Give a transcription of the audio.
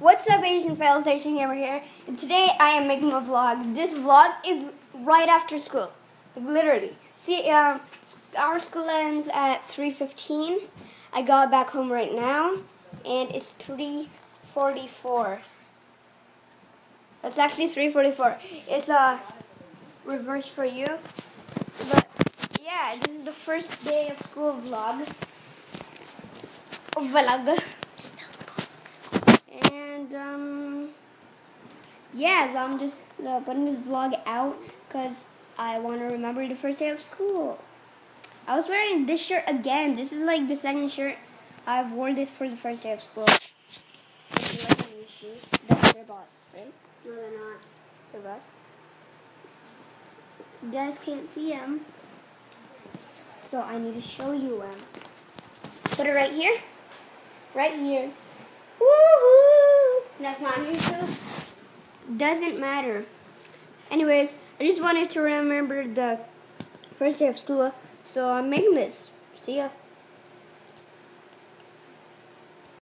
What's up, Asian fellas? Asian Gamer here, and today I am making a vlog. This vlog is right after school, like literally. See, um, our school ends at 3:15. I got back home right now, and it's 3:44. It's actually 3:44. It's a uh, reverse for you, but yeah, this is the first day of school vlog. Vlog. And um, yeah, so I'm just uh, putting this vlog out because I want to remember the first day of school. I was wearing this shirt again. This is like the second shirt I've worn this for the first day of school. This is like new shoes. That's their boss, right? No, they're not. Their boss. You guys can't see them. So I need to show you them. Put it right here. Right here. Woohoo! That's my new shoe. Doesn't matter. Anyways, I just wanted to remember the first day of school, so I'm making this. See ya.